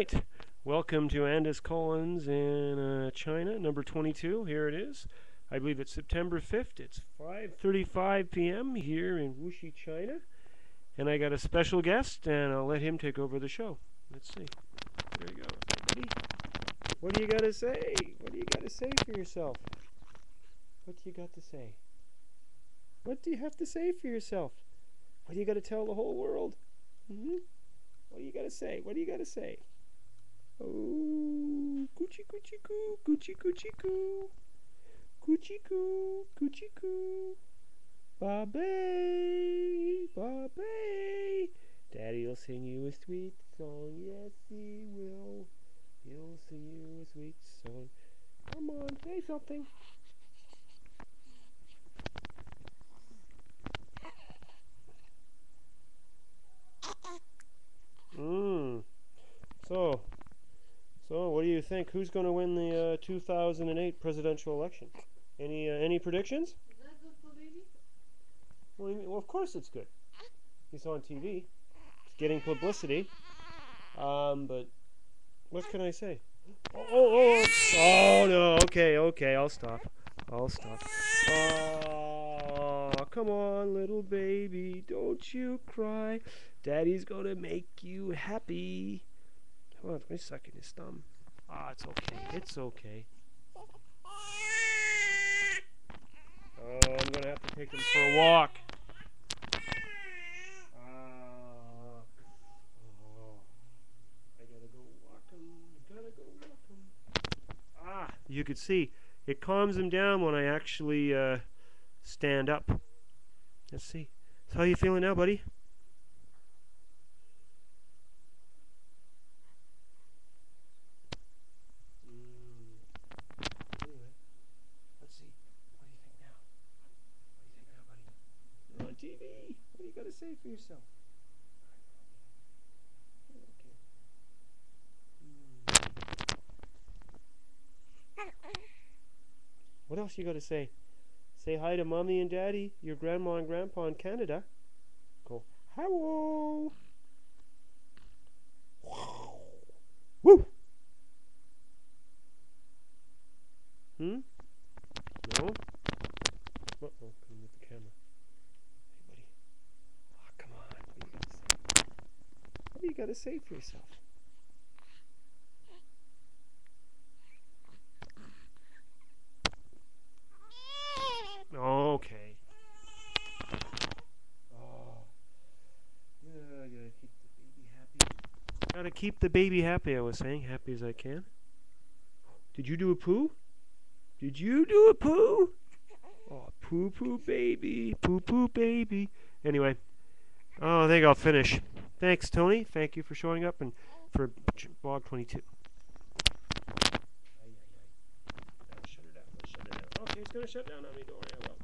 right. Welcome to Andis Kaulins in uh, China, number 22. Here it is. I believe it's September 5th. It's 5:35 p.m. here in Wuxi, China. And I got a special guest, and I'll let him take over the show. Let's see. There you go. What do you got to say? What do you got to say for yourself? What do you got to say? What do you have to say for yourself? What do you got to tell the whole world? Mm-hmm. What do you got to say? What do you got to say? Oh, Gucci Gucci Goo, Gucci Gucci Goo, Gucci Goo, Gucci Goo, Bobby, Bobby. Daddy'll sing you a sweet song, yes he will. He'll sing you a sweet song. Come on, say something. Mmm. So, so what do you think? Who's going to win the uh, 2008 presidential election? Any uh, any predictions? What do you mean? Well, of course it's good. He's on TV. It's getting publicity. Um, but what can I say? Oh, oh, oh, oh no. Okay, okay. I'll stop. I'll stop. Oh, come on, little baby. Don't you cry. Daddy's gonna make you happy. Hold on, let me suck in his thumb. Ah, it's okay. It's okay. Oh, I'm gonna have to take him for a walk. Ah. Oh. I gotta go walk him. I gotta go walk him. Ah, you could see it calms him down when I actually uh, stand up. Let's see. So how you feeling now, buddy? TV. What do you got to say for yourself? What else you got to say? Say hi to mommy and daddy, your grandma and grandpa in Canada. Go, hello. Woo. Hmm? No? Uh-oh, come with the camera. What do you got to say for yourself? Okay. Oh. Yeah, I gotta keep the baby happy. Gotta keep the baby happy, I was saying. Happy as I can. Did you do a poo? Did you do a poo? Oh, poo poo baby. Poo poo baby. Anyway. Oh, I think I'll finish. Thanks, Tony. Thank you for showing up and for Blog 22. Okay, it's going to shut down on me. Don't worry, I will.